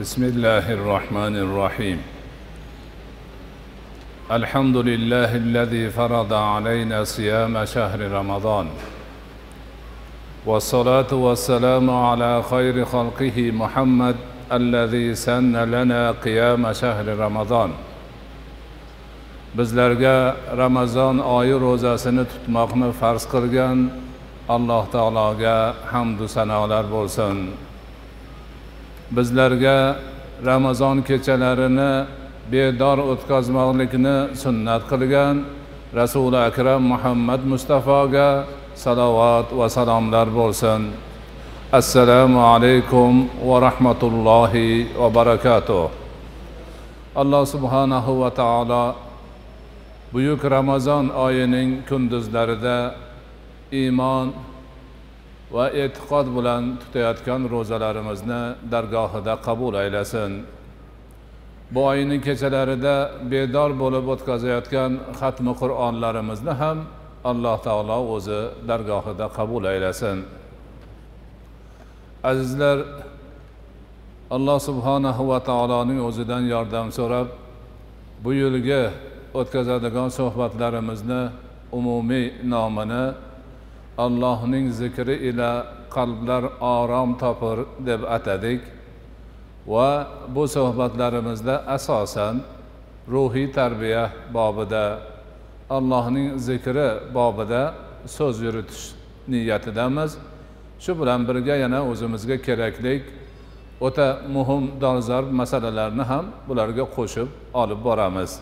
بسم الله الرحمن الرحيم. الحمد لله الذي فرض علينا صيام شهر رمضان. والصلاة والسلام على خير خلقه محمد الذي سن لنا قيام شهر رمضان. bizlarga ramazon oyi ro'zasini tutmoqni farz qilgan alloh taologa hamdu sanolar bo'lsin bizlarga ramazon kechalarini bedor o'tkazmoqlikni sunnat qilgan rasuli akram muhammad mustafoga salovat va salomlar bo'lsin. Assalomu alaykum va rahmatullohi va barakatuh. Alloh subhanahu va taolo buyuk ramazon oyining kunduzlarida iymon va e'tiqod bilan tutayotgan ro'zalarimizni dargohida qabul aylasin. Bu oyning kechalarida bedor bo'lib o'tkazayotgan xatmi qur'onlarimizni ham alloh taolo o'zi dargohida qabul aylasin. Azizlar alloh subhanahu va taoloning o'zidan yordam so'rab bu yilgi o'tkazadigan suhbatlarimizni umumiy nomini allohning zikri ila qalblar orom topur deb atadik va bu suhbatlarimizda asosan ruhiy tarbiya bobida allohning zikri bobida so'z yuritish niyatidamiz. Shu bilan birga yana o'zimizga kerakli o'ta muhim dolzarb masalalarni ham bularga qo'shib olib boramiz.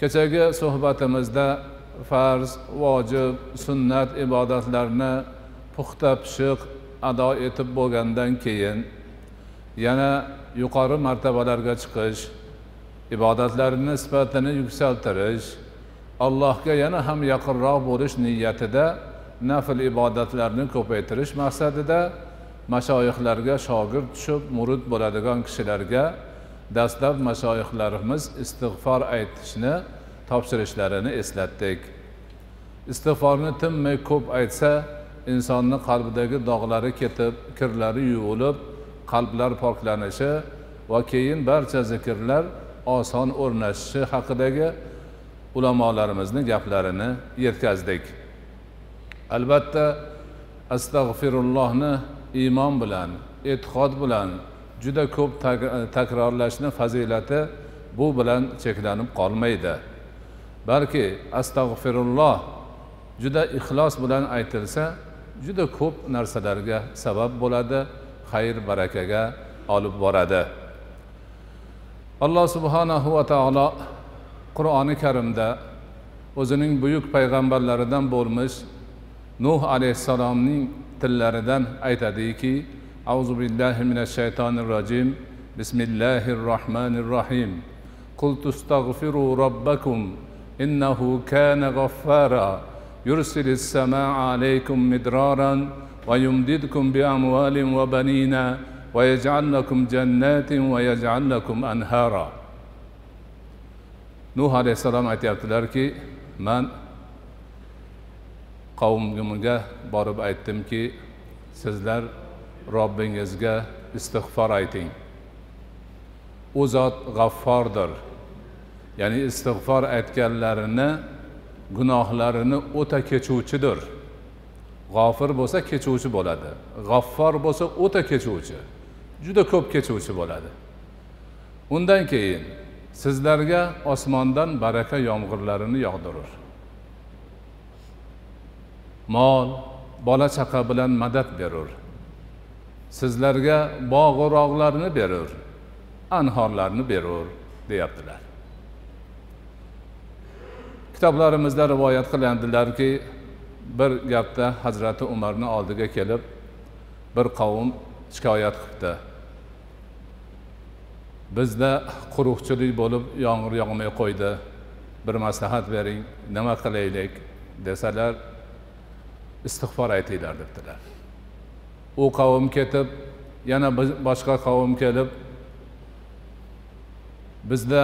Kechagi suhbatimizda farz vojib sunnat ibodatlarni puxta pishiq ado etib bo'lgandan keyin yana yuqori martabalarga chiqish ibodatlarni sifatini yuksaltirish allohga yana ham yaqinroq bo'lish niyatida nafl ibodatlarni ko'paytirish maqsadida mashoyihlarga shogird tushib murid bo'ladigan kishilarga dastlab mashoyihlarimiz istig'for aytishni topshirishlarini eslatdik. Istig'forni tinmay ko'p aytsa insonni qalbidagi dog'lari ketib kirlari yuvilib qalblar poklanishi va keyin barcha zikrlar oson o'rnashishi haqidagi ulamolarimizni gaplarini yetkazdik. Albatta astag'firullohni iymon bilan e'tiqod bilan juda ko'p takrorlashni fazilati bu bilan cheklanib qolmaydi. balki astag'firulloh juda ixlos bilan aytilsa juda ko'p narsalarga sabab bo'ladi xayr barakaga olib boradi alloh subhanahu va taolo qur'oni karimda o'zining buyuk payg'ambarlaridan bo'lmish nuh alayhissalomning tillaridan aytadiki auzu billahi minash shaytonir rojim bismillahir rohmanir rohim قل تستغفروا ربكم إنه كان غفارا يرسل السماء عليكم مدرارا ويمددكم بأموال وبنين ويجعل لكم جنات ويجعل لكم أنهارا nuh alayhissalom aytyaptilarki man qavmimga borib aytdimki sizlar robbingizga istig'for ayting u zot g'affordir Ya'ni istig'for aytganlarini gunohlarini o'ta kechuvchidir. G'ofir bo'lsa kechuvchi bo'ladi. G'affor bo'lsa o'ta kechuvchi. Juda ko'p kechuvchi bo'ladi. Undan keyin sizlarga osmondan baraka yomg'irlarini yog'dirur. Mol bola chaqa bilan madad berur. Sizlarga bog'u rog'larni berur. Anhorlarni berur deyaptilar. Kitoblarimizda rivoyat qilindilarki bir gapda hazrati umarni oldiga kelib bir qavm shikoyat qilibdi. Bizda quruqchilik bo'lib yomg'ir yog'may qo'ydi. Bir maslahat bering nima qilaylik desalar istig'for aytinglar debdilar. U qavm ketib yana boshqa qavm kelib bizda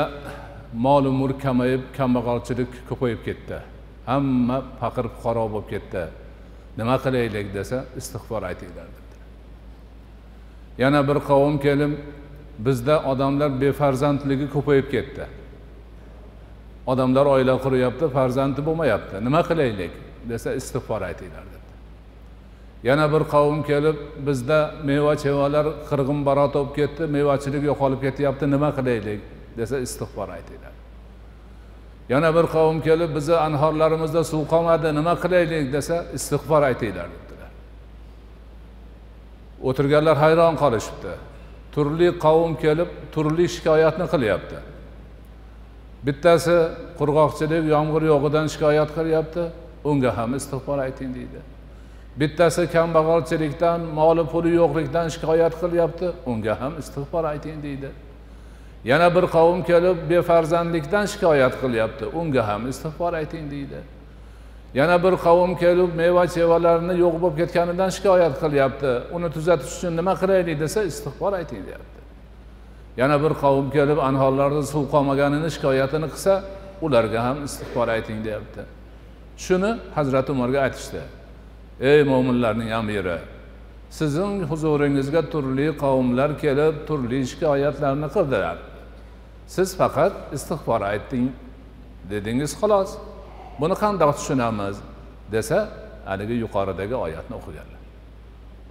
mol mulk kamayib kambag'alchilik ko'payib ketdi. Hamma faqir fuqaro bo'lib ketdi. Nima qilaylik desa istig'for aytinglar dedi. Yana bir qavm kelib bizda odamlar befarzandligi ko'payib ketdi. Odamlar oila quryapti farzandi bo'lmayapti. Nima qilaylik desa istig'for aytinglar dedi. Yana bir qavm kelib bizda meva chevalar qirg'in barot bo'lib ketdi mevachilik yo'qolib ketyapti. Nima qilaylik? Desa istig'for aytinglar. Yana bir qavm kelib bizni anhorlarimizda suv qolmadi nima qilaylik? desa istig'for aytinglar debdilar. O'tirganlar hayron qolishibdi. Turli qavm kelib turli shikoyatni qilyapti. Bittasi qurg'oqchilik yomg'ir yo'g'idan shikoyat qilyapti unga ham istig'for ayting deydi. Bittasi kambag'alchilikdan moli puli yo'qlikdan shikoyat qilyapti unga ham istig'for ayting deydi. Yana bir qavm kelib befarzandlikdan shikoyat qilyapti. Unga ham istig'for ayting deydi. Yana bir qavm kelib meva chevalarni yo'q bo'lib ketganidan shikoyat qilyapti. Uni tuzatish uchun nima qilaylik desa istig'for ayting deyapti. Yana bir qavm kelib anhorlarda suv qolmaganini shikoyatini qilsa ularga ham istig'for ayting deyapti. Shuni hazrati umarga aytishdi. Ey mo'minlarning amiri sizning huzuringizga turli qavmlar kelib turli shikoyatlarni qildilar. Siz faqat istig'for ayting dedingiz xolos. Buni qandoq tushunamiz desa haligi yuqoridagi oyatni o'qiganlar.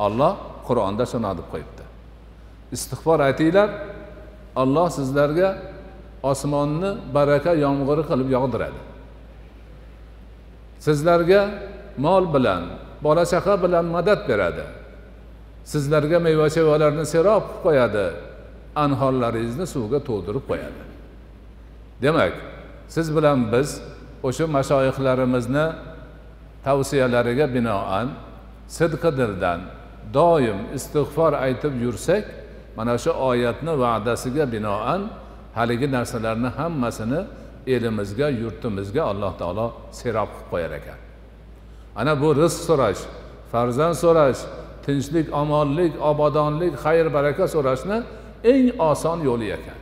Olloh qur'onda shunaqa deb qo'yibdi. Istig'for aytinglar olloh sizlarga osmonni baraka yomg'iri qilib yog'diradi. Sizlarga mol bilan bola chaqa bilan madad beradi. Sizlarga meva chevalarni serob qilib qo'yadi. Anhorlaringizni suvga to'ldirib qo'yadi. Demak siz bilan biz o'sha mashoyihlarimizni tavsiyalariga binoan sidqi dildan doim istig'for aytib yursak mana shu oyatni va'dasiga binoan haligi narsalarni hammasini elimizga yurtimizga alloh taolo serob qilib qo'yar ekan. Ana bu rizq so'rash farzand so'rash tinchlik omonlik obodonlik xayr baraka so'rashni eng oson yo'li ekan.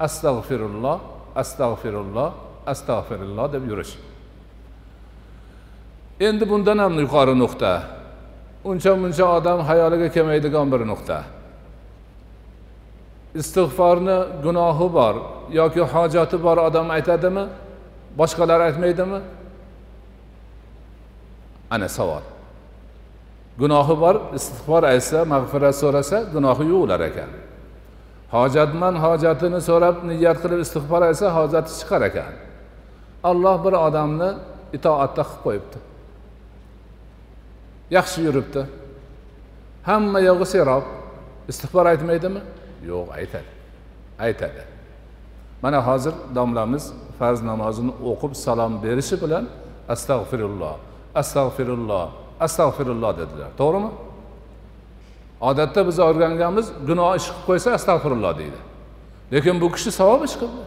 Astag'firulloh astag'firulloh astag'firulloh deb yurish. Endi bundan ham yuqori nuqta. Uncha muncha odam hayoliga kelmaydigan bir nuqta. Istig'forni gunohi bor yoki hojati bor odam aytadimi boshqalar aytmaydimi? Ana savol. Gunohi bor istig'for aytsa mag'firat so'rasa gunohi yuvilar ekan. Hojatmand hojatini so'rab niyat qilib istig'for aytsa hojati chiqar ekan. Alloh bir odamni itoatda qilib qo'yibdi. Yaxshi yuribdi. Hamma yog'i serob. Istig'for aytmaydimi? Yo'q aytadi. Aytadi. Mana hozir domlamiz farz namozini o'qib salom berishi bilan astag'firulloh. Astag'firulloh. Astag'firulloh dedilar. To'g'rimi? Odatda biz o'rganganmiz gunoh ish qilib qo'ysa astag'firulloh deydi. Lekin bu kishi savob ish qildi.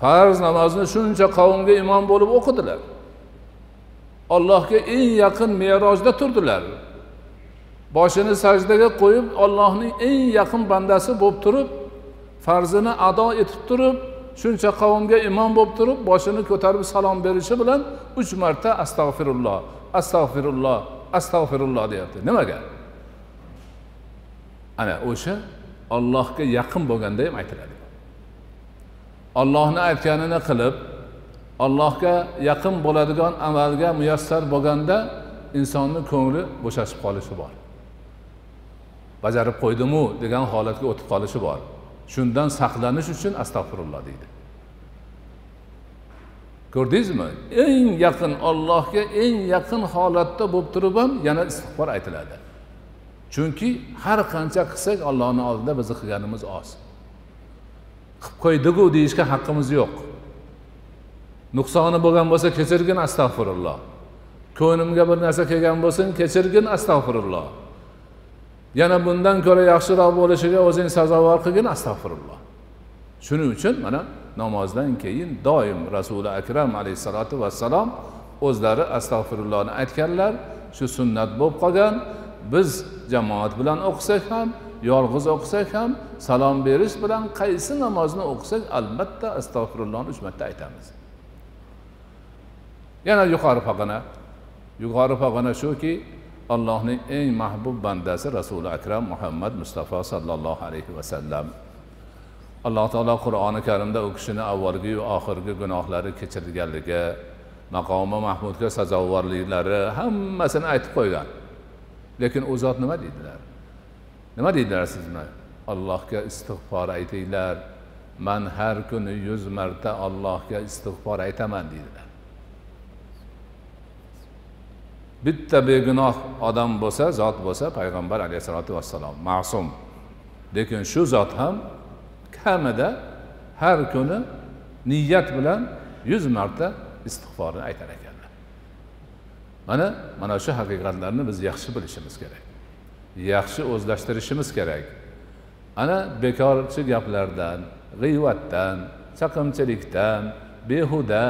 Farz namozni shuncha qavmga imom bo'lib o'qidilar. Allohga eng yaqin merojda turdilar. Boshini sajdaga qo'yib ollohning eng yaqin bandasi bo'lib turib farzini ado etib turib shuncha qavmga imom bo'lib turib boshini ko'tarib salom berishi bilan uch marta astag'firulloh astag'firulloh astag'firulloh deyapti. Nimaga? Ana o'sha ollohga yaqin bo'lganda ham aytiladi. Ollohni aytganini qilib ollohga yaqin bo'ladigan amalga muyassar bo'lganda insonni ko'ngli bo'shashib qolishi bor. Bajarib qo'ydimu degan holatga o'tib qolishi bor. Shundan saqlanish uchun astag'firulloh deydi. Ko'rdingizmi? Eng yaqin ollohga eng yaqin holatda bo'lib turib ham yana istig'for aytiladi. Chunki har qancha qilsak ollohni oldida bizni qilganimiz oz. Qilib qo'ydiku deyishga haqqimiz yo'q. Nuqsoni bo'lgan bo'lsa kechirgin astag'firulloh. Ko'nglimga bir narsa kelgan bo'lsin kechirgin astag'firulloh. Yana bundan ko'ra yaxshiroq bo'lishiga o'zing sazovor qilgin astag'firulloh. Shuning uchun mana namozdan keyin doim rasuli akram alayhissalotu vassalom o'zlari astag'firullohni aytganlar shu sunnat bo'lib qolgan. Biz jamoat bilan o'qisak ham yolg'iz o'qisak ham salom berish bilan qaysi namozni o'qisak albatta astag'firullohni uch marta aytamiz. Yana yuqori pog'ona yuqori pog'ona shuki allohning eng mahbub bandasi rasuli akram muhammad mustafa sollallohu alayhi vasallam. Alloh taolo qur'oni karimda u kishini avvalgiyu oxirgi gunohlari kechirilganligi maqomi mahmudga sazovorliklari hammasini aytib qo'ygan. Lekin u zot nima deydilar? Nima deydilar sizni allohga istig'for aytinglar. Man har kuni yuz marta allohga istig'for aytaman deydilar. Bitta begunoh odam bo'lsa zot bo'lsa payg'ambar alayhissalotu vassalom ma'sum. Lekin shu zot ham kamida har kuni niyat bilan yuz marta istig'forni aytar ekanlar. Mana mana shu haqiqatlarni biz yaxshi bilishimiz kerak. Yaxshi o'zlashtirishimiz kerak. Ana bekorchi gaplardan g'iyvatdan chaqimchilikdan behuda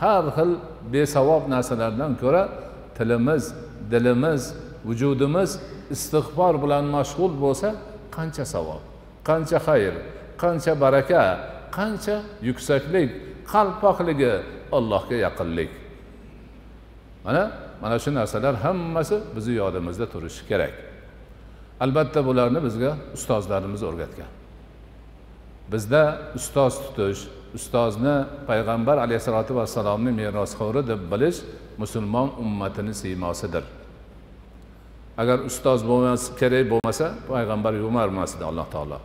har xil besavob narsalardan ko'ra tilimiz dilimiz vujudimiz istig'for bilan mashg'ul bo'lsa qancha savob qancha xayr qancha baraka qancha yuksaklik qalb pokligi allohga yaqinlik. Mana mana shu narsalar hammasi bizni yodimizda turishi kerak. Albatta bularni bizga ustozlarimiz o'rgatgan. Bizda ustoz tutish ustozni payg'ambar alayhissalotu vassalomni merosxo'ri deb bilish musulmon ummatini siymosidir. Agar ustoz bo'lmas kerak bo'lmasa payg'ambar yubormasdi alloh taolo.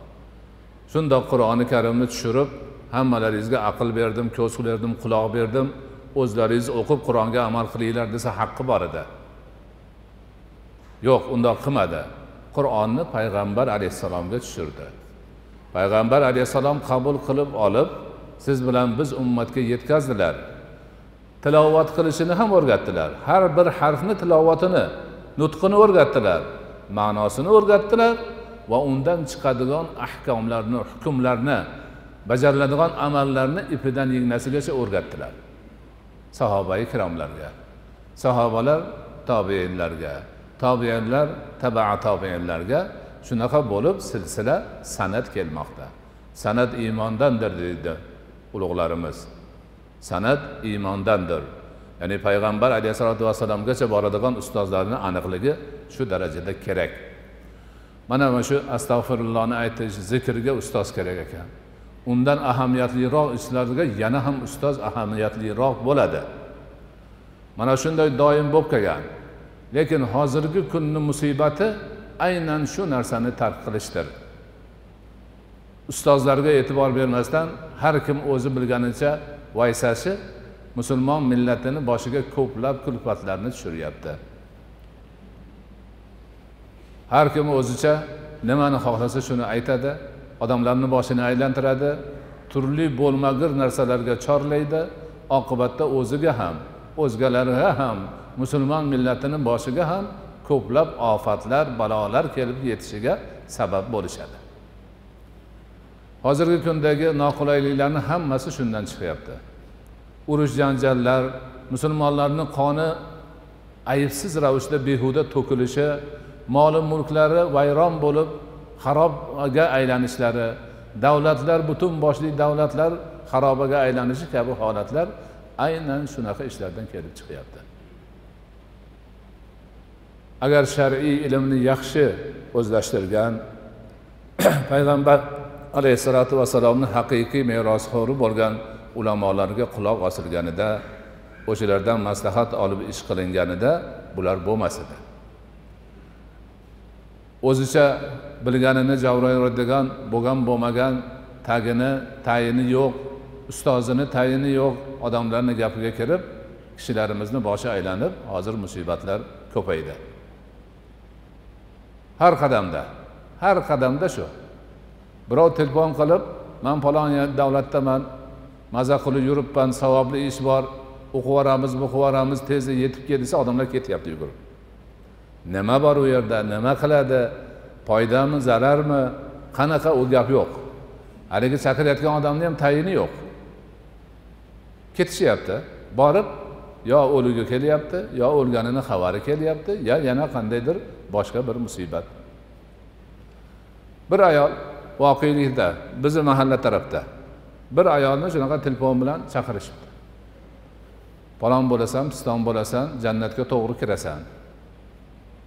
Shundoq qur'oni karimni tushirib hammalaringizga aql berdim ko'z berdim quloq berdim. O'zlaringiz o'qib qur'onga amal qilinglar desa haqqi bor edi. Yo'q undoq qilmadi. Qur'onni payg'ambar alayhissalomga tushirdi. Payg'ambar alayhissalom qabul qilib olib siz bilan biz ummatga yetkazdilar. Tilovat qilishini ham o'rgatdilar. Har bir harfni tilovatini nutqini o'rgatdilar. Ma'nosini o'rgatdilar. Va undan chiqadigan ahkomlarni hukmlarni bajariladigan amallarni ipidan ignasigacha o'rgatdilar. Sahobai ikromlarga sahobalar tobeinlarga tobeinlar tabaa tobeinlarga shunaqa bo'lib silsila san'at kelmoqda. San'at iymondandir deydi ulug'larimiz. San'at iymondandir. Ya'ni payg'ambar alayhissalotu vassalomgacha boradigan ustozlarni aniqligi shu darajada kerak. Mana mana shu astag'firullohni aytish zikrga ustoz kerak ekan. Undan ahamiyatliroq ishlarga yana ham ustoz ahamiyatliroq bo'ladi. Mana shunday doim bo'lib kelgan. Lekin hozirgi kunni musibati aynan shu narsani tark qilishdir. Ustozlarga e'tibor bermasdan har kim o'zi bilganicha vaysashi musulmon millatini boshiga ko'plab kulfatlarni tushiryapti. Har kim o'zicha nimani xohlasa shuni aytadi odamlarni boshini aylantiradi turli bo'lmag'ir narsalarga chorlaydi oqibatda o'ziga ham o'zgalarga ham musulmon millatini boshiga ham ko'plab ofatlar balolar kelib yetishiga sabab bo'lishadi. Hozirgi kundagi noqulayliklarni hammasi shundan chiqyapti. Urush janjallar musulmonlarni qoni aybsiz ravishda behuda to'kilishi moli mulklari vayron bo'lib xarobga aylanishlari davlatlar butun boshli davlatlar xarobaga aylanishi kabi holatlar aynan shunaqa ishlardan kelib chiqyapti. Agar shar'iy ilmni yaxshi o'zlashtirgan payg'ambar alayhissalotu vassalomni haqiqiy merosxo'ri bo'lgan ulamolarga quloq osilganida o'shalardan maslahat olib ish qilinganida bular bo'lmas edi. O'zicha bilganini javrayveradigan bo'lgan bo'lmagan tagini tayini yo'q ustozini tayini yo'q odamlarni gapiga kirib kishilarimizni boshi aylanib hozir musibatlar ko'paydi. Har qadamda har qadamda shu. Birov telefon qilib man falon davlatdaman maza qilib yuribman savobli ish bor o'qib yuboramiz o'qib yuboramiz tezda yetib kel desa odamlar ketyapti yugurib. Nima bor u yerda? Nima qiladi? Foydami zararmi? Qanaqa? U gap yo'q. Haligi chaqirayotgan odamni ham tayini yo'q. Ketishyapti. Borib yo o'ligi kelyapti yo o'lganini xabari kelyapti yo yana qandaydir boshqa bir musibat. Bir ayol voqelikda bizni mahalla tarafda bir ayolni shunaqa telefon bilan chaqirishibdi. Falon bo'lasan piston bo'lasan jannatga to'g'ri kirasan.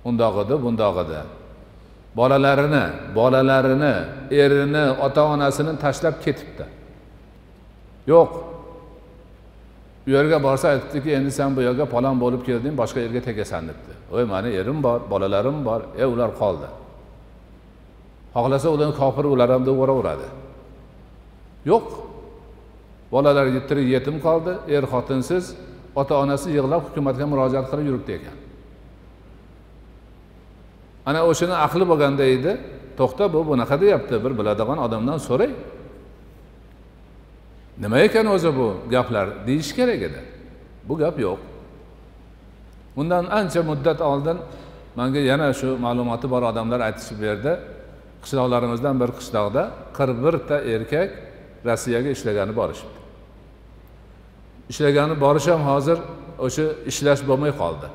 Undoq edi bundoq edi bolalarini bolalarini erini ota onasini tashlab ketibdi. Yo'q. U yerga borsa aytibdiki endi sen bu yerga palon bo'lib kelding boshqa yerga tegasan debdi. Voy mani erim bor bolalarim bor. E ular qoldi. Xohlasa ular kofir ular ham deb uraveradi yo'q. Bolalar tirik yetim qoldi. Er xotinsiz ota onasi yig'lab hukumatga murojaat qilib yuribdi ekan. Ana o'shani aqli bo'lganda edi. To'xta bu bunaqa deyapti. Bir biladigan odamdan so'ray. Nima ekan o'zi bu gaplar? Deyish kerak edi. Bu gap yo'q. Bundan ancha muddat oldin manga yana shu ma'lumoti bor odamlar aytishib berdi. Qishloqlarimizdan bir qishloqda qirq birta erkak rossiyaga ishlagani borishibdi. Ishlagani borish ham hozir o'sha ishlash bo'lmay qoldi.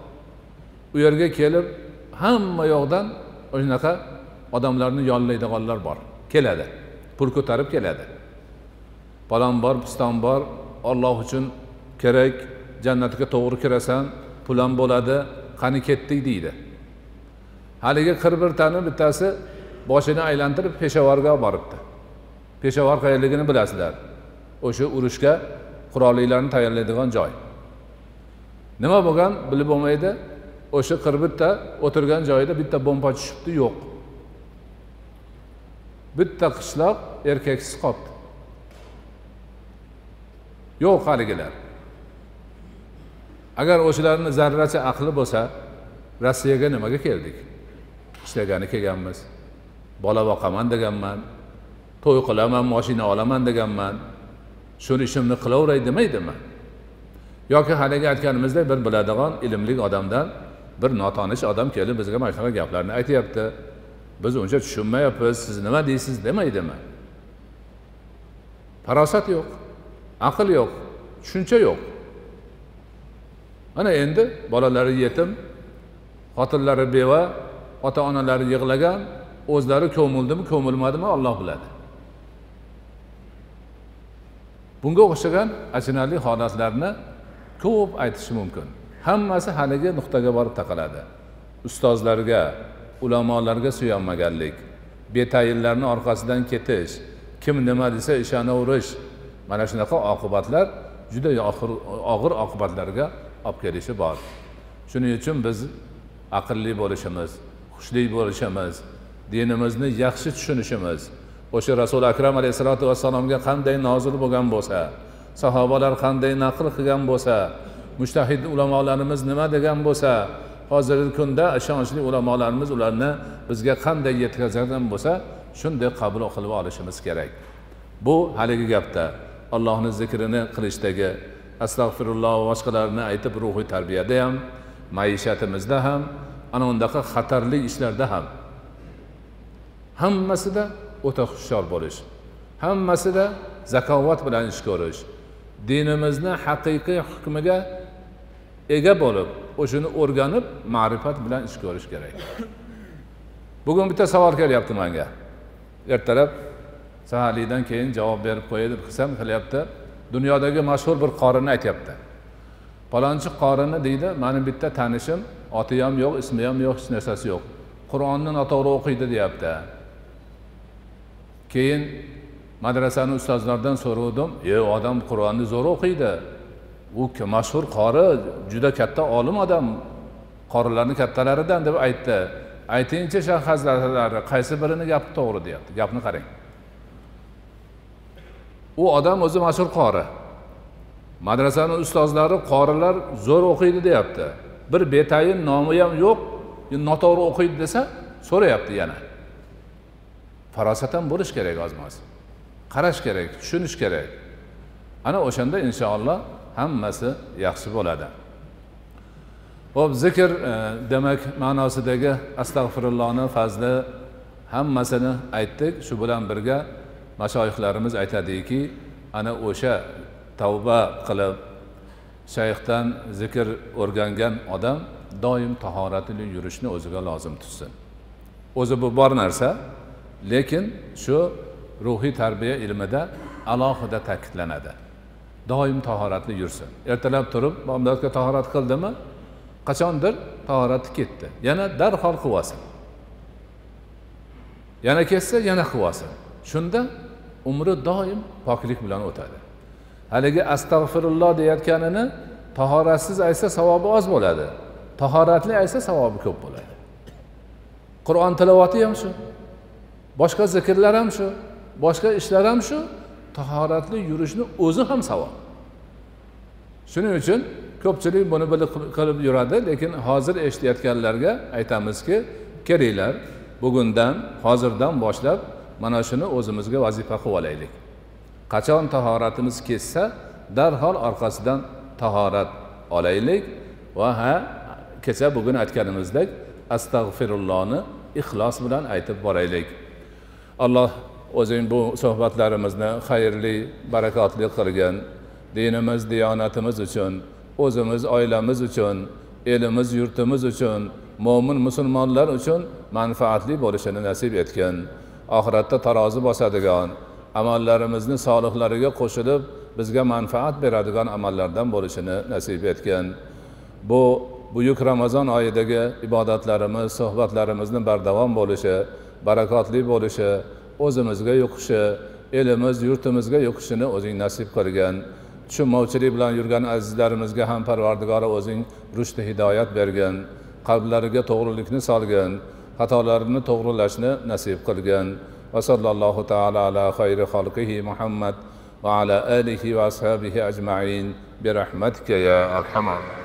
U yerga kelib hamma yoqdan shunaqa odamlarni yollaydiganlar bor. Keladi. Pul ko'tarib keladi. Palon bor piston bor olloh uchun kerak jannatga to'g'ri kirasan pul ham bo'ladi qani ketdik deydi. Haligi qirq birtani bittasi boshini aylantirib peshavorga olib boribdi. Peshavor qayerligini bilasizlar. O'sha urushga qurollilarni tayyorlaydigan joy. Nima bo'lgan? Bilib bo'lmaydi. O'sha qirq bitta o'tirgan joyida bitta bomba tushibdi yo'q. Bitta qishloq erkaksiz qolibdi yo'q haligilar. Agar o'shalarni zarracha aqli bo'lsa rossiyaga nimaga keldik? Ishlagani kelganmiz. Bola boqaman deganman. To'y qilaman moshina olaman deganman. Shuni ishimni qilaveray demaydimi? Yoki haligi aytganimizdek bir biladigan ilmli odamdan bir notanish odam kelib bizga mana shunaqa gaplarni aytyapti. Biz uncha tushunmayapmiz siz nima deysiz demaydimi? Farosat yo'q aql yo'q tushuncha yo'q. Mana endi bolalari yetim xotinlari beva ota onalari yig'lagan o'zlari ko'mildimi ko'milmadimi olloh biladi. Bunga o'xshagan achinarli holatlarni ko'p aytish mumkin. Hammasi haligi nuqtaga borib taqaladi. Ustozlarga ulamolarga suyanmaganlik betayinlarni orqasidan ketish kim nima desa ishonaverish mana shunaqa oqibatlar juda og'ir oqibatlarga olib kelishi bor. Shuning uchun biz aqlli bo'lishimiz xushlik bo'lishimiz dinimizni yaxshi tushunishimiz o'sha rasuli akram alayhissalotu vassalomga qanday nozil bo'lgan bo'lsa sahobalar qanday naql qilgan bo'lsa mushtahid ulamolarimiz nima degan bo'lsa hozirgi kunda ishonchli ulamolarimiz ularni bizga qanday yetkazgan bo'lsa shunday qabul qilib olishimiz kerak. Bu haligi gapda allohni zikrini qilishdagi astag'firulloh va boshqalarni aytib ruhiy tarbiyada ham maishatimizda ham ana undaqa xatarli ishlarda ham. Hammasida o'ta hushyor bo'lish hammasida zakovat bilan ish ko'rish dinimizni haqiqiy hukmiga ega bo'lib o'shani o'rganib ma'rifat bilan ish ko'rish kerak. Bugun bitta savol kelyapti manga. Ertalab saharlikdan keyin javob berib qo'yay deb qilsam qilyapti. Dunyodagi mashhur bir qorini aytyapti. Palonchi qorini deydi mani bitta tanishim oti ham yo'q ismi ham yo'q hech narsasi yo'q. Qur'onni noto'g'ri o'qiydi deyapti. Keyin madrasani ustozlaridan so'ravdim e odam qur'onni zo'r o'qiydi. U mashhur qori juda katta olim odam qorilarni kattalaridan deb aytdi. Aytingchi shayx hazratlari qaysi birini gapi to'g'ri deyapti? Gapni qarang. U odam o'zi mashhur qori. Madrasani ustozlari qorilar zo'r o'qiydi deyapti. Bir betayin nomi ham yo'q noto'g'ri o'qiydi desa so'rayapti yana. Farosat ham bo'lishi kerak ozmoz qarash kerak tushunish kerak. Ana o'shanda inshaalloh hammasi yaxshi bo'ladi. Ho'p zikr e, demak ma'nosidagi astag'firullohni fazli hammasini aytdik. Shu bilan birga mashoyihlarimiz aytadiki ana o'sha tavba qilib shayxdan zikr o'rgangan odam doim tahoratli yurishni o'ziga lozim tutsin. O'zi bu bor narsa lekin shu ruhiy tarbiya ilmida alohida ta'kidlanadi. Doim tahoratli yursin. Ertalab turib bomdodga tahorat qildimi? Qachondir tahorati ketdi. Yana darhol qilib olsin yana ketsa yana qilib olsin shunda umri doim poklik bilan o'tadi. Haligi astag'firulloh deyayotganini tahoratsiz aytsa savobi oz bo'ladi. Tahoratli aytsa savobi ko'p bo'ladi. Qur'on tilovati ham shu. Boshqa zikrlar ham shu. Boshqa ishlar ham shu. Tahoratli yurishni o'zi ham savob shuning uchun ko'pchilik buni bilib qilib yuradi lekin hozir eshitayotganlarga aytamizki kelinglar bugundan hozirdan boshlab mana shuni o'zimizga vazifa qilib olaylik. Qachon tahoratimiz ketsa darhol orqasidan tahorat olaylik va ha kecha bugun aytganimizdek astag'firullohni ixlos bilan aytib boraylik. Alloh o'zing bu suhbatlarimizni xayrli barakotli qilgin dinimiz diyonatimiz uchun o'zimiz oilamiz uchun elimiz yurtimiz uchun mo'min musulmonlar uchun manfaatli bo'lishini nasib etgin. Oxiratda tarozi bosadigan amallarimizni solihlariga qo'shilib bizga manfaat beradigan amallardan bo'lishini nasib etgin. Bu buyuk ramazon oyidagi ibodatlarimiz suhbatlarimizni bardavom bo'lishi barakotli bo'lishi o'zimizga yuqishi elimiz yurtimizga yuqishini o'zing nasib qilgin. Tushunmovchilik bilan yurgan azizlarimizga ham parvardigori o'zing rushdi hidoyat bergin. Qalblariga to'g'rilikni solgin xatolarini to'g'rilashni nasib qilgin. Va sallallohu taala ala xayri xalqihi muhammad va ala alihi va ashabihi ajmain. Bi rahmatika ya arhamar